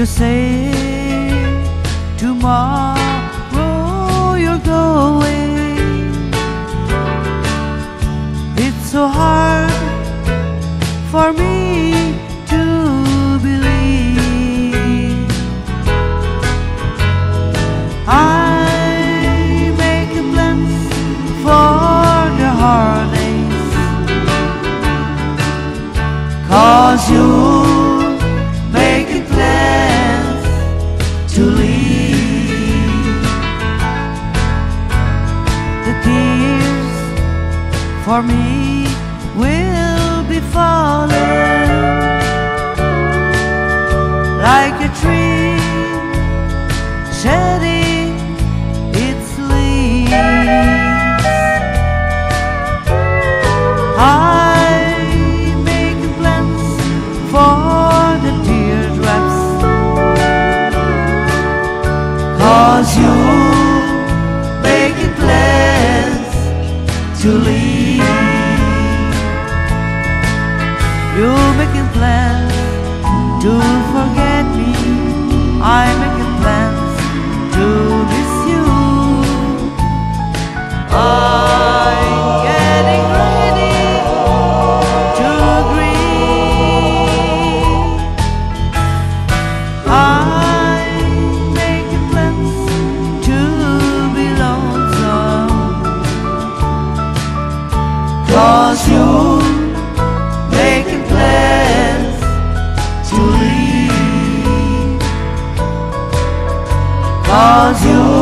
You say tomorrow you're going. It's so hard for me to believe. I make plans for the holidays. Cause you for me will be falling like a tree shedding its leaves. I make plans for the teardrops, cause you make plans to leave. You're making plans. Cause you